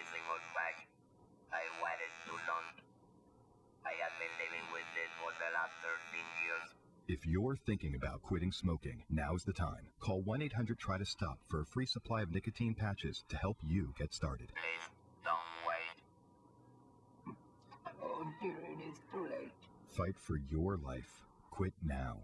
everything was back. I waited too long. I have been living with this for the last 13 years. If you're thinking about quitting smoking, now's the time. Call 1 800 TRY to STOP for a free supply of nicotine patches to help you get started. Please don't wait. Oh dear, it is too late. Fight for your life. Quit now.